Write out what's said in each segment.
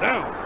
Down.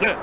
Sit.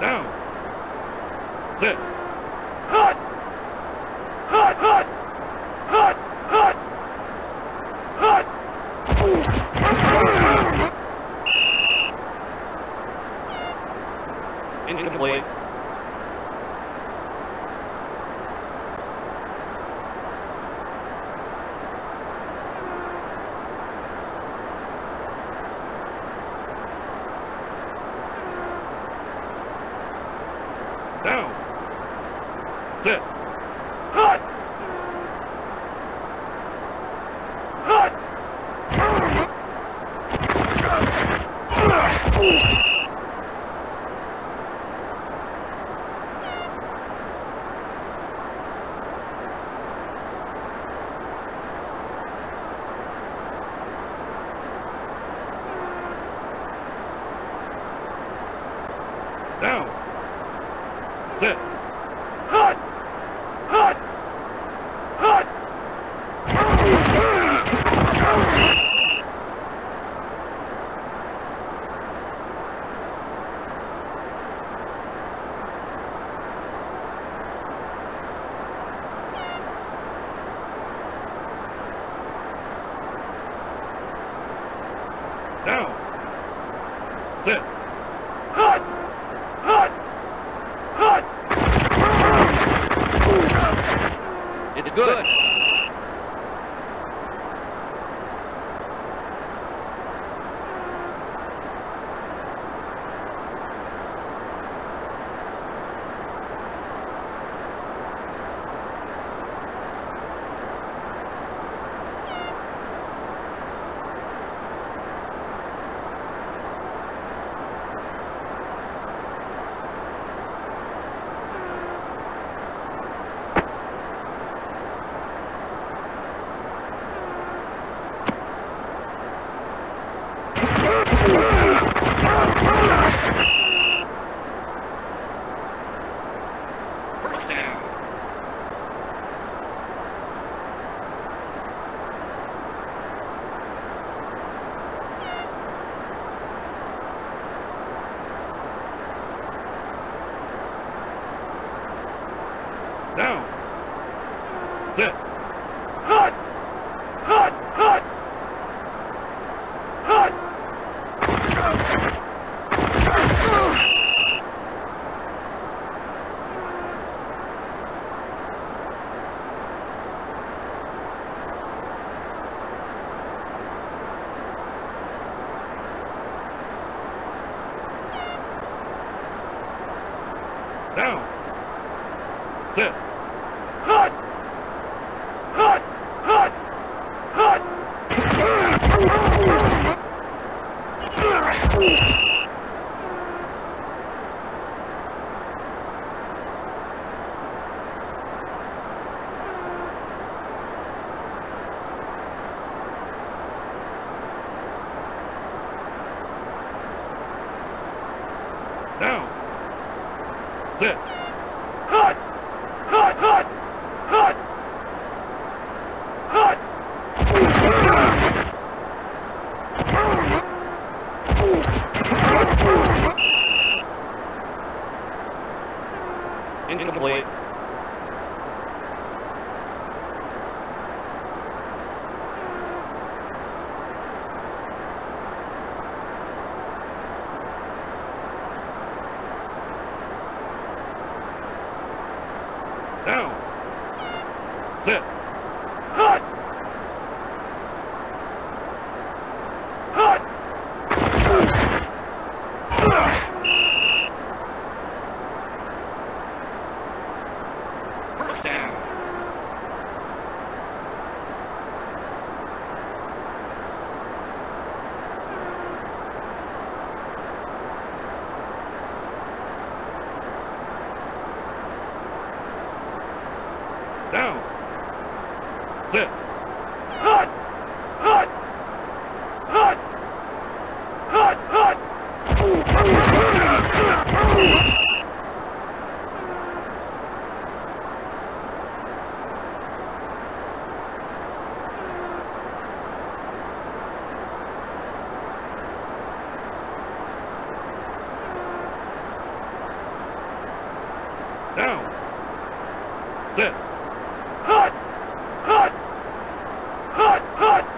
Down. Lift. Down. Sit. Hut!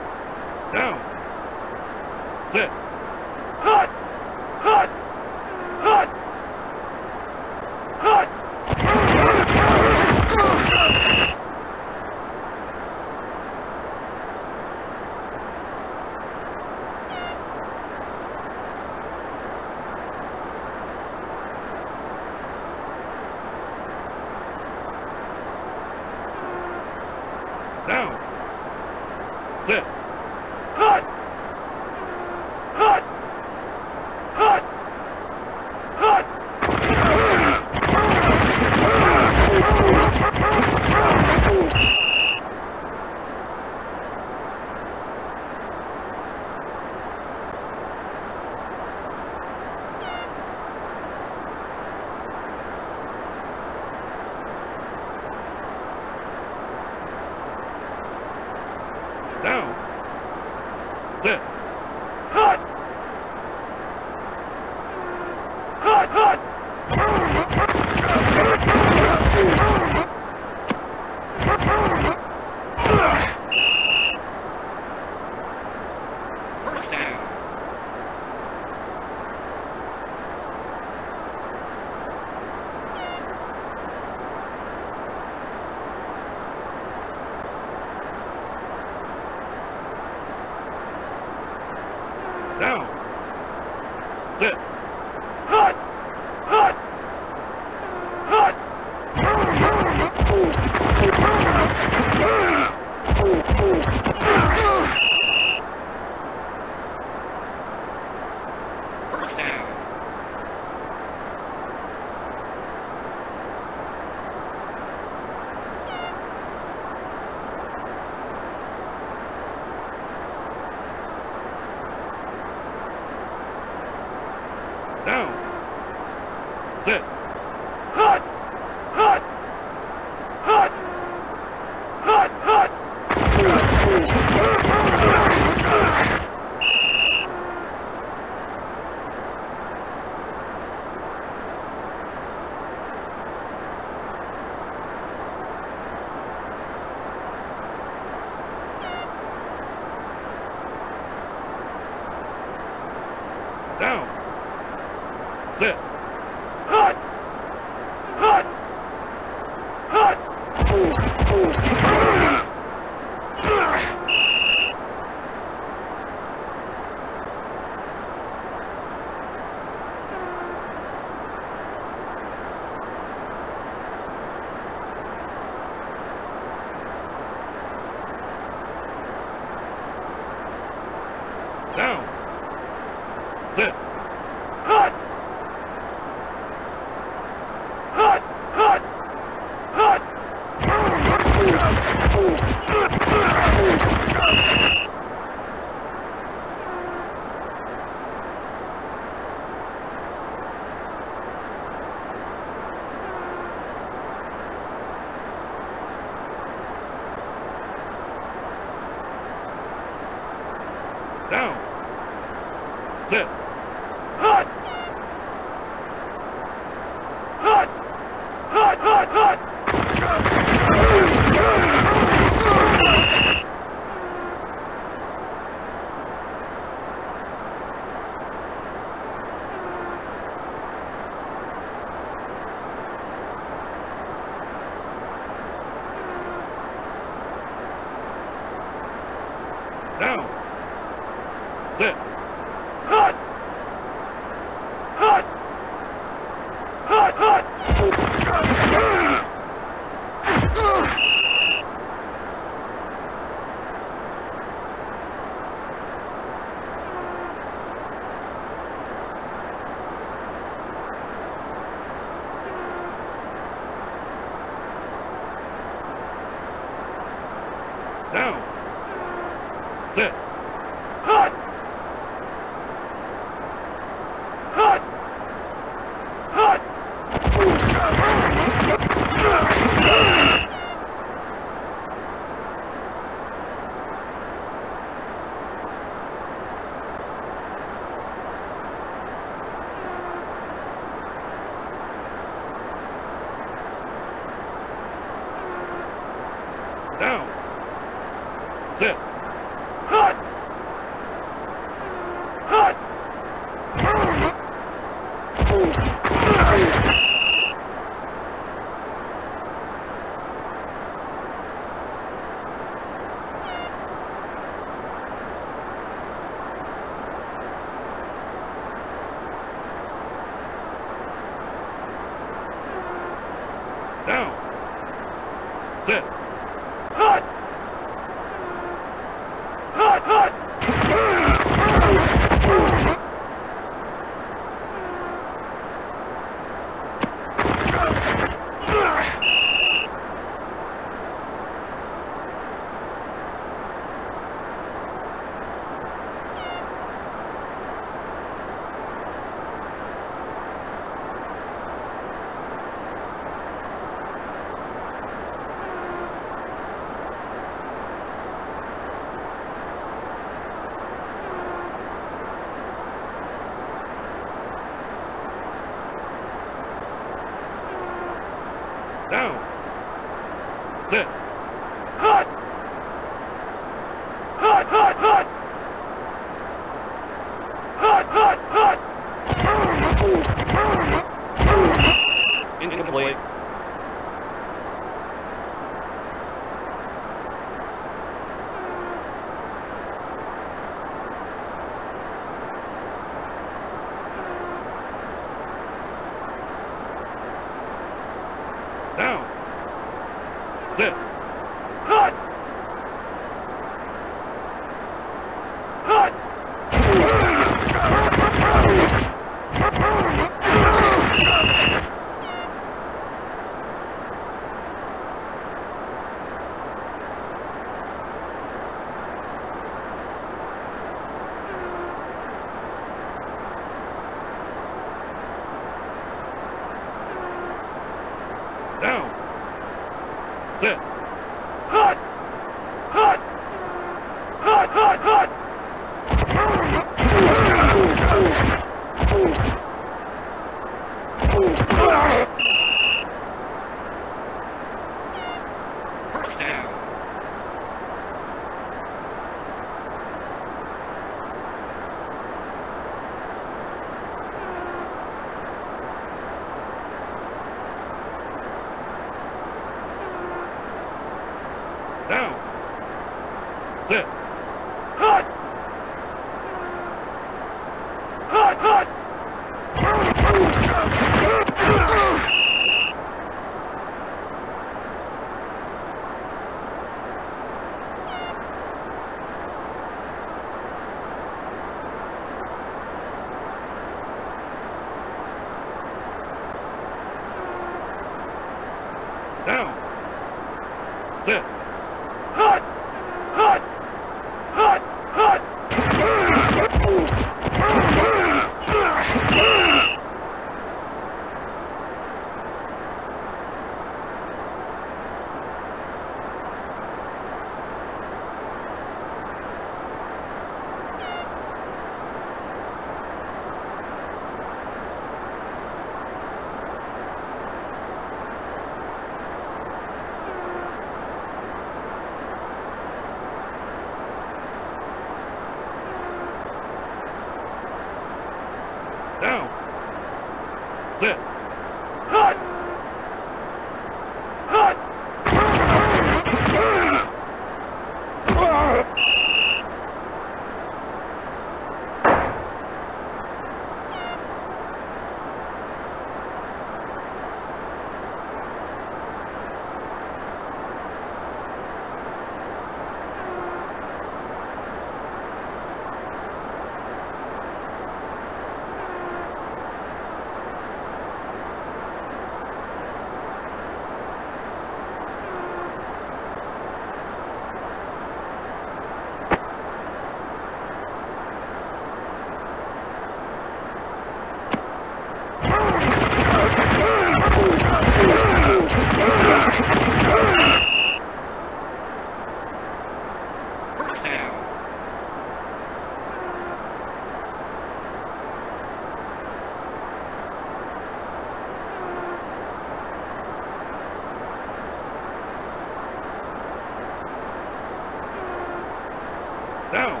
Down.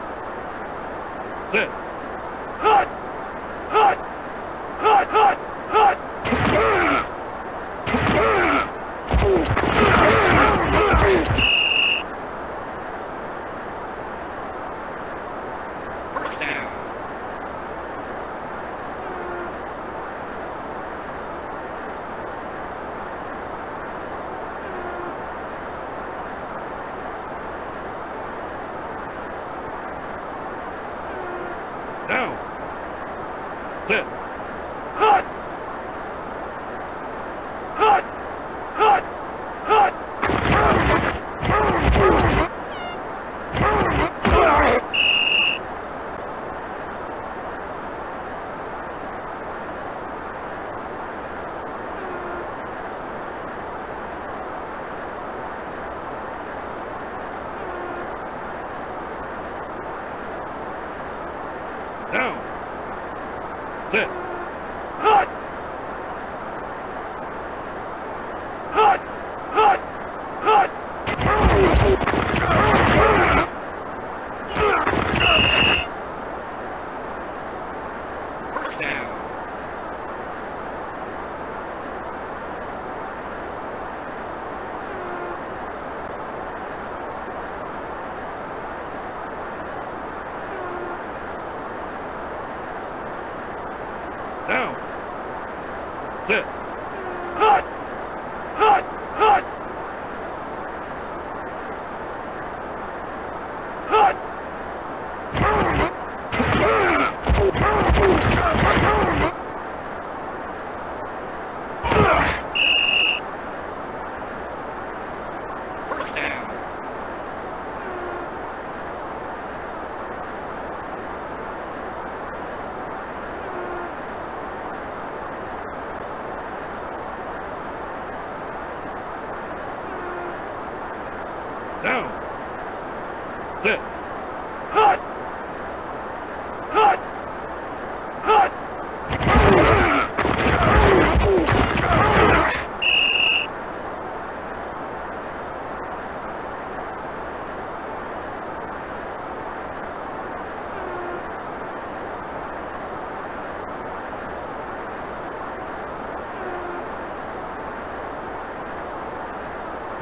Sit.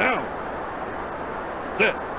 Down. Sit.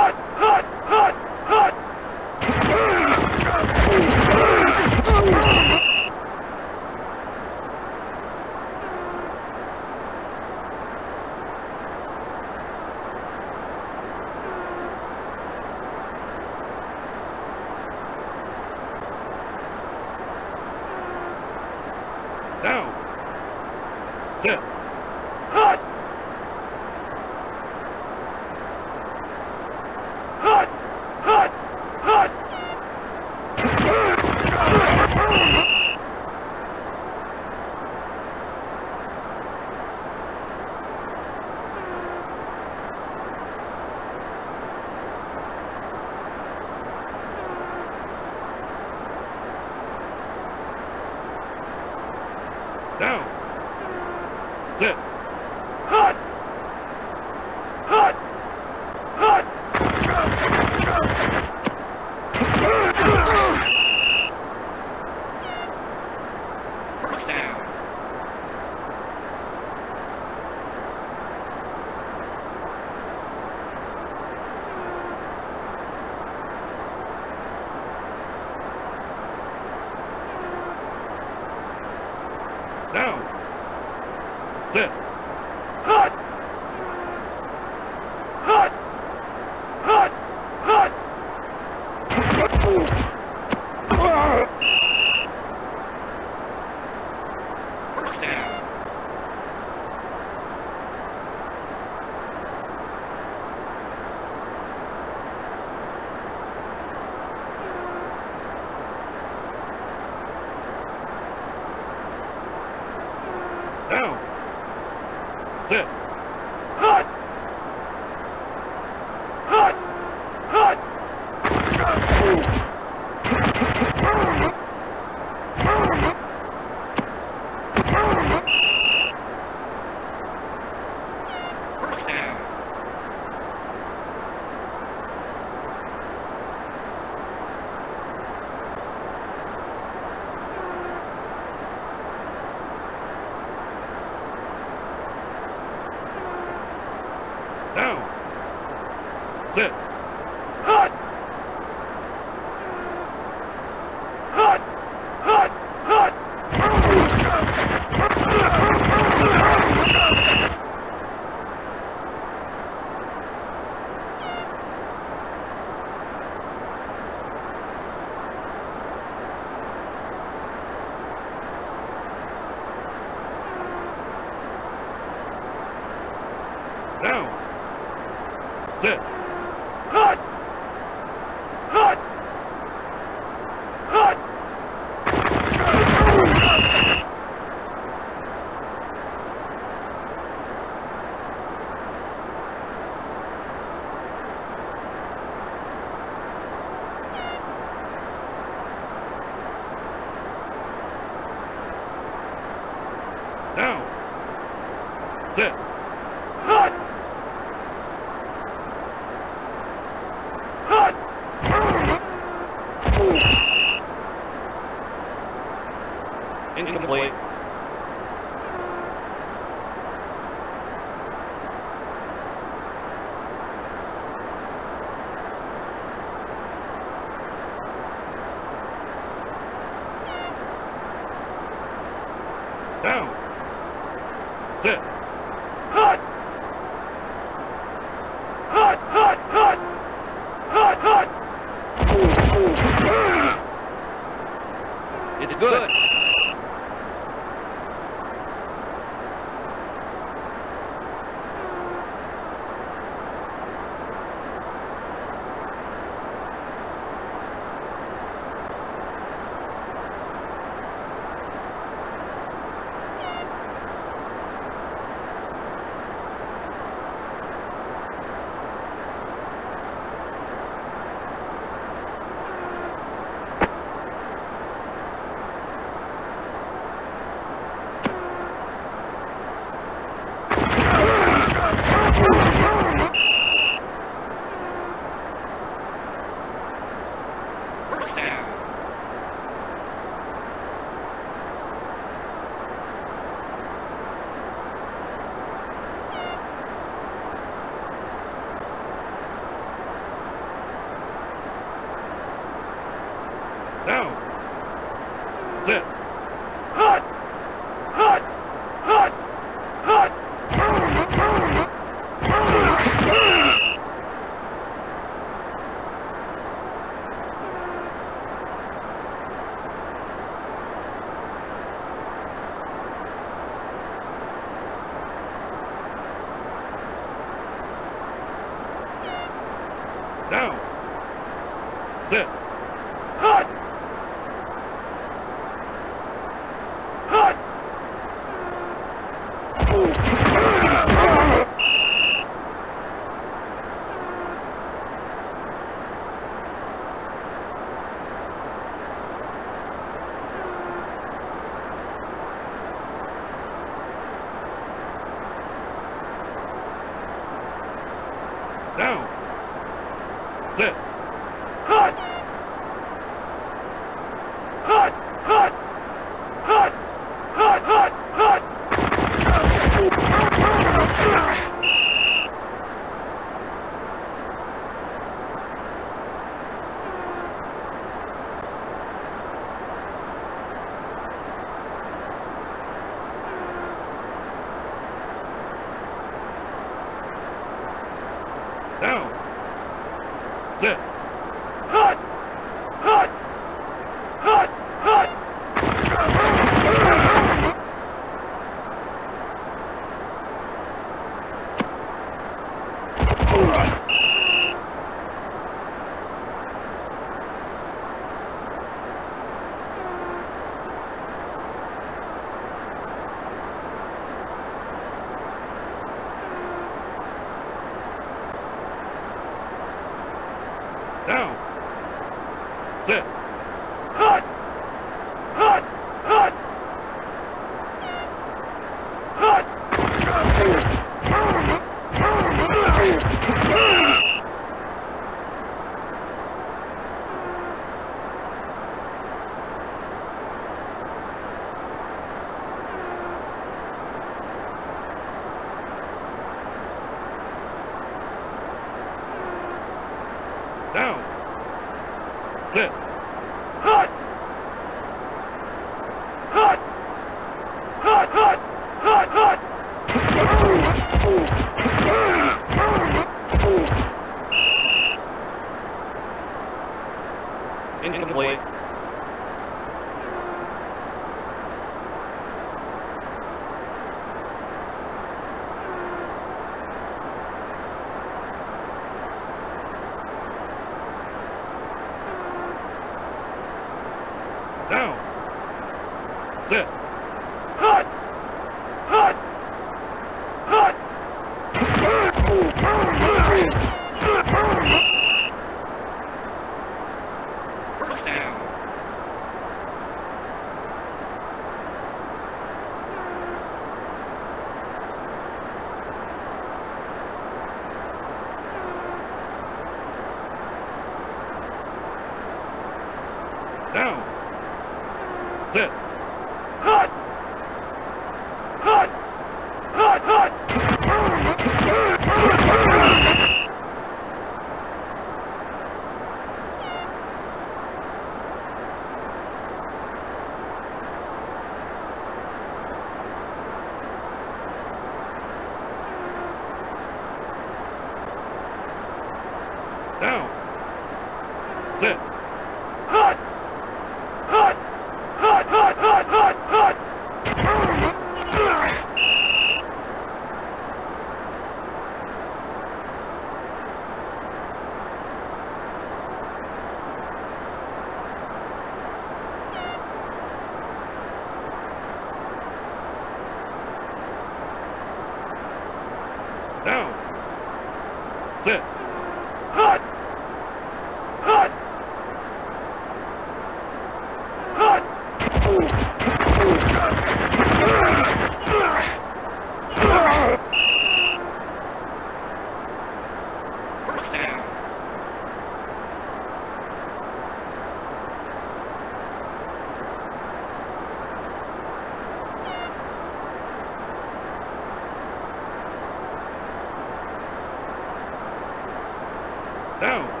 Down.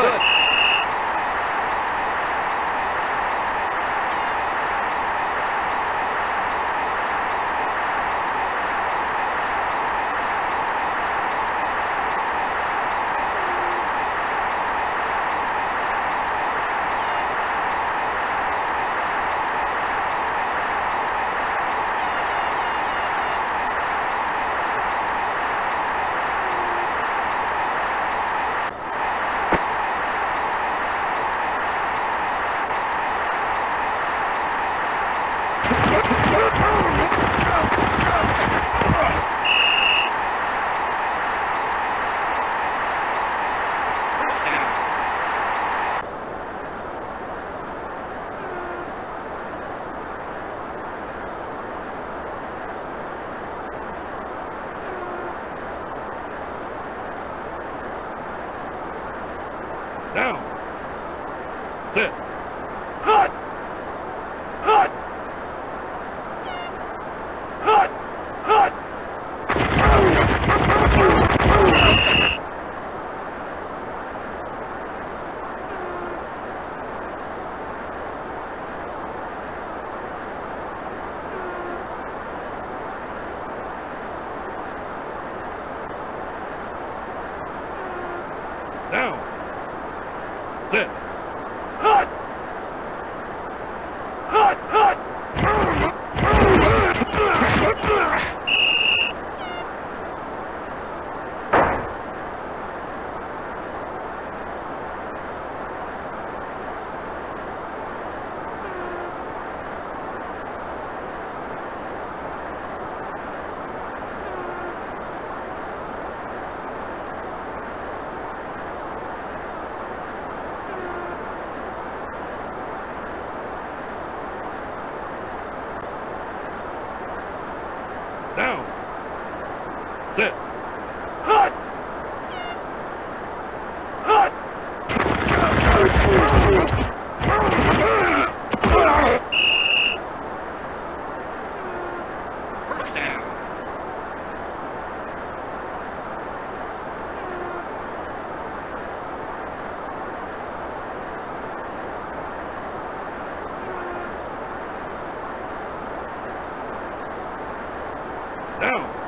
Good. Down.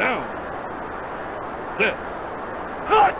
Down. Sit. Hut!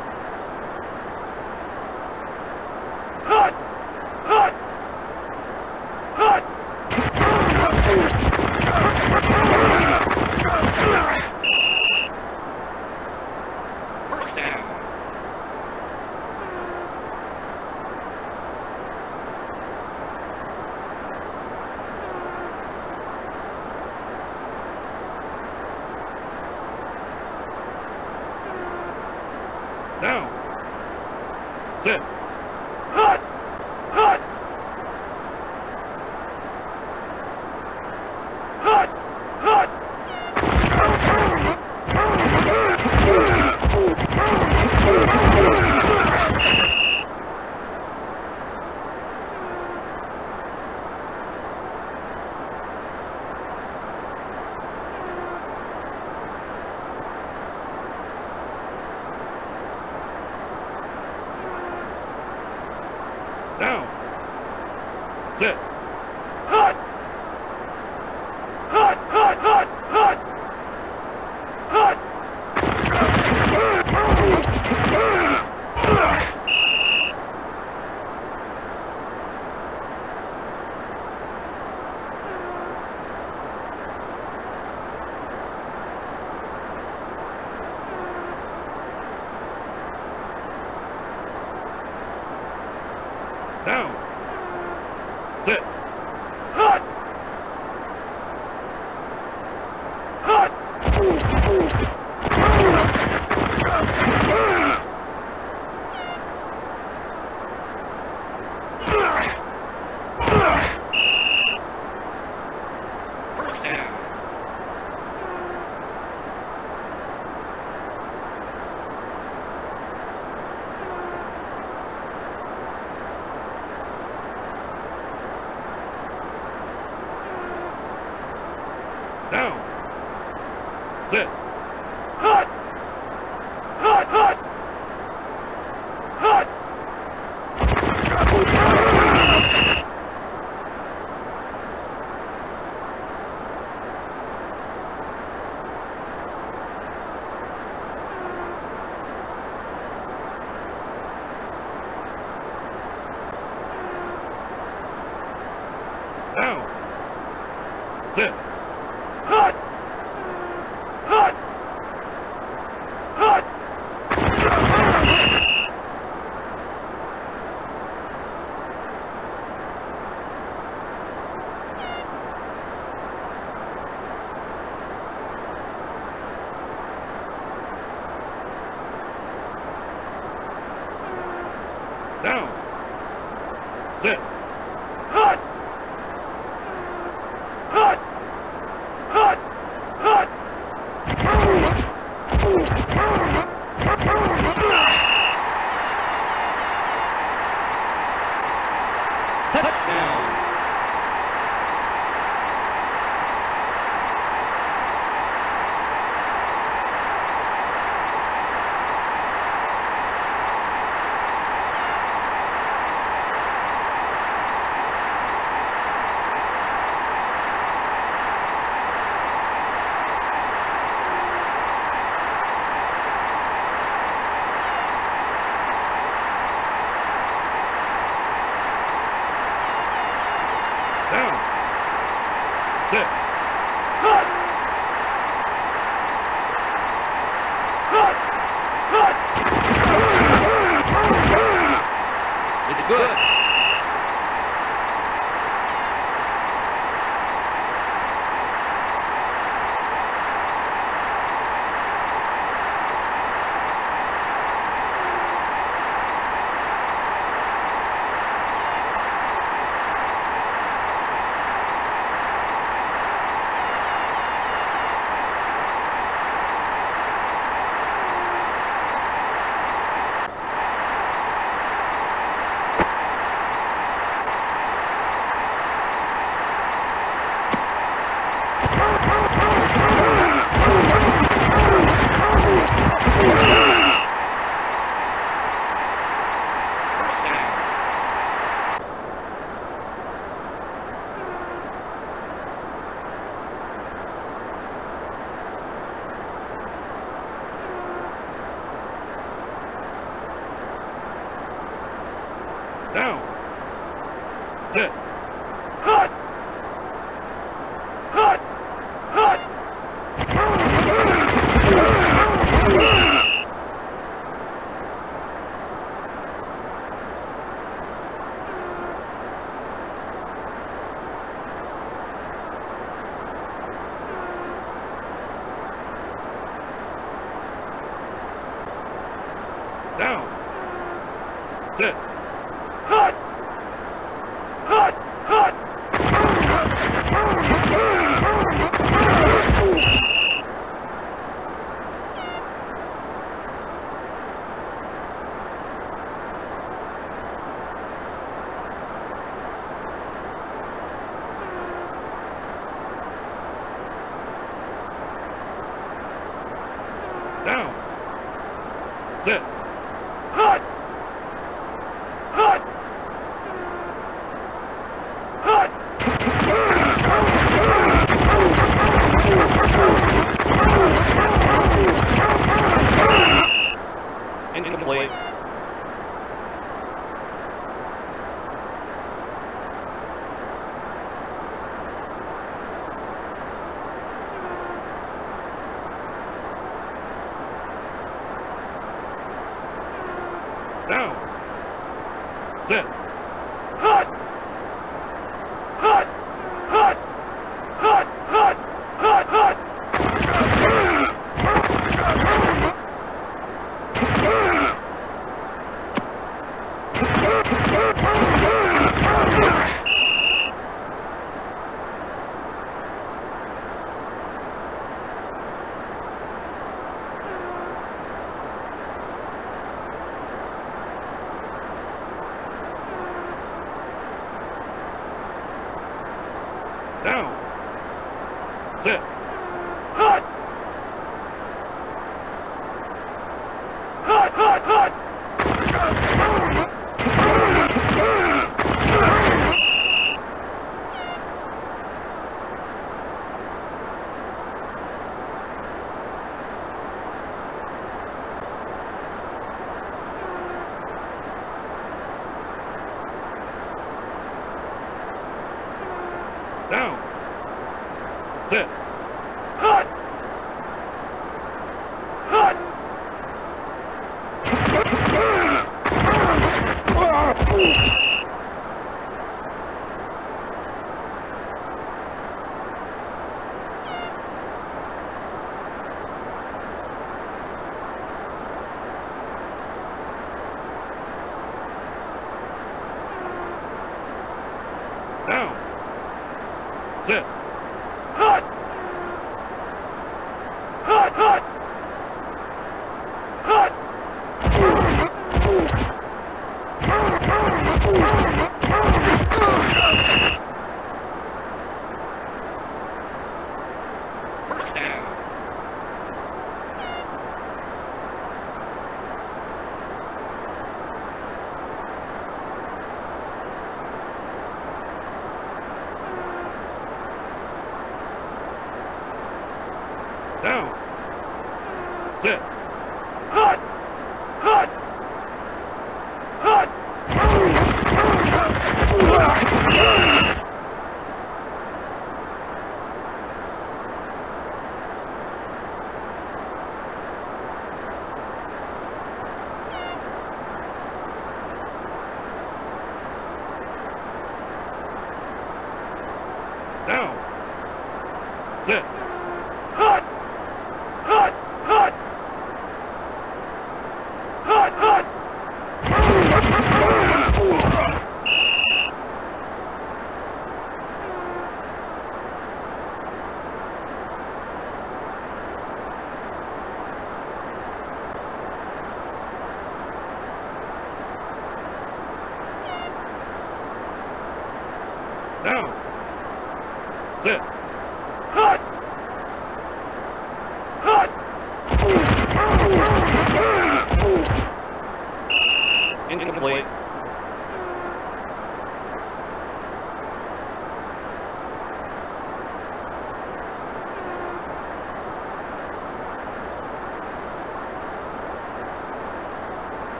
Down.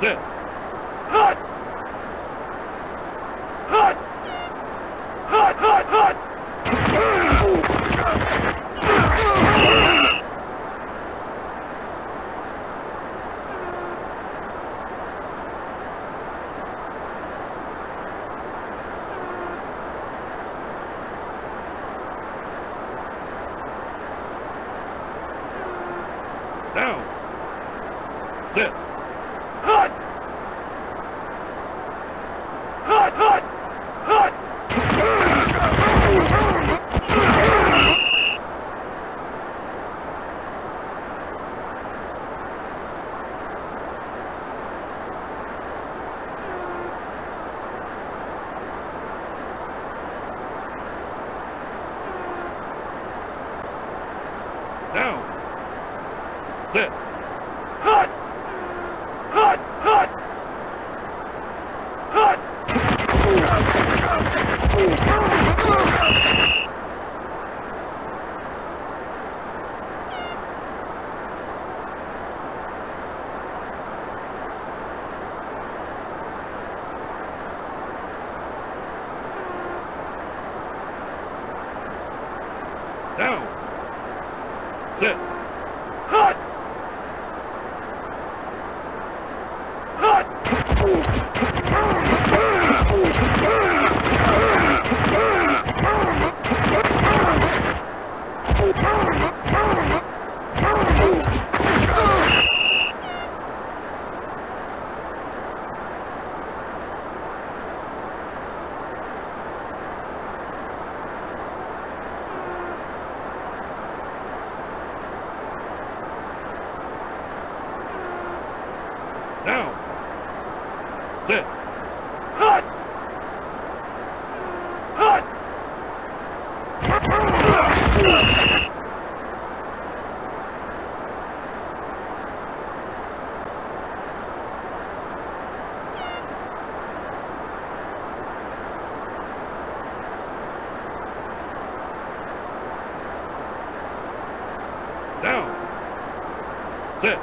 Sit. Down. Sit.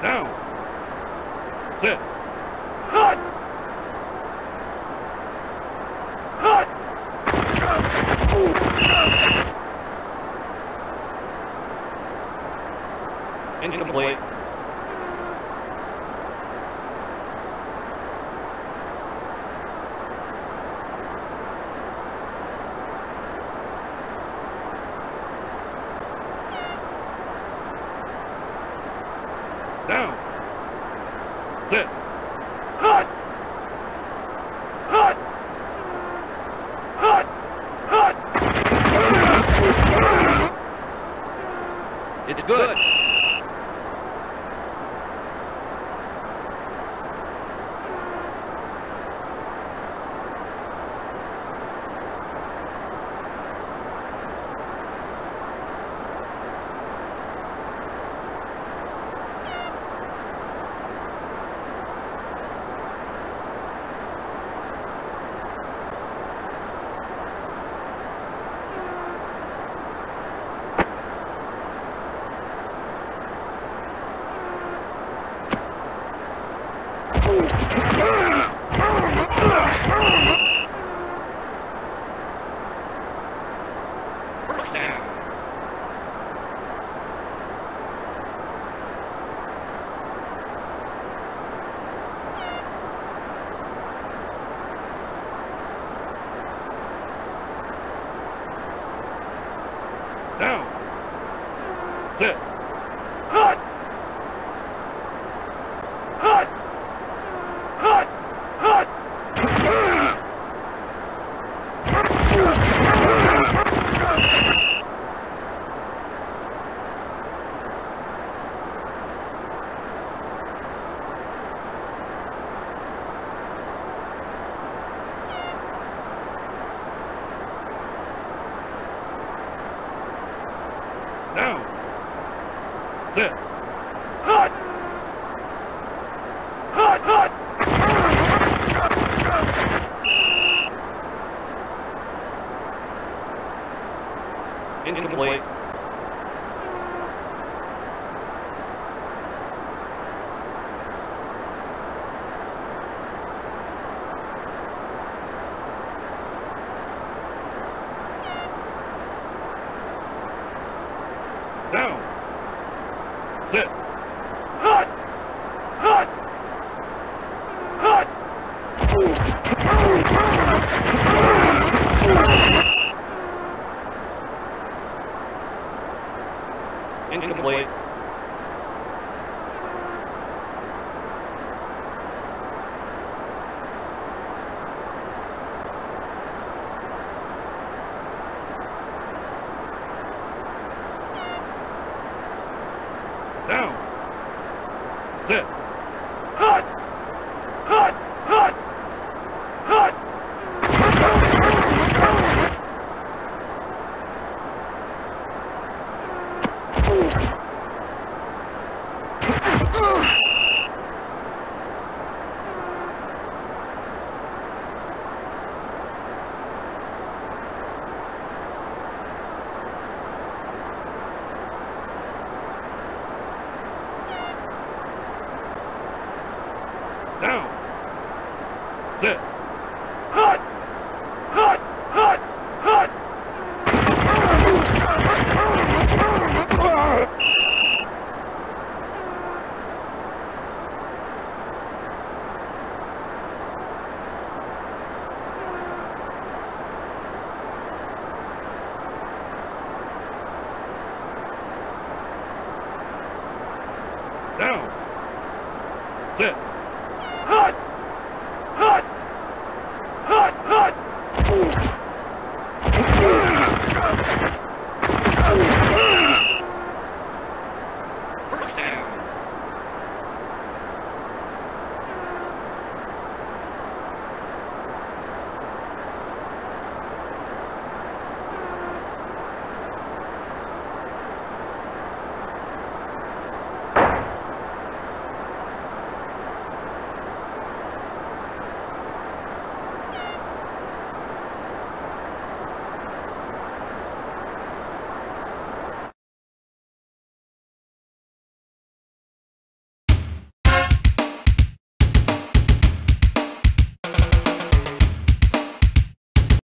Down.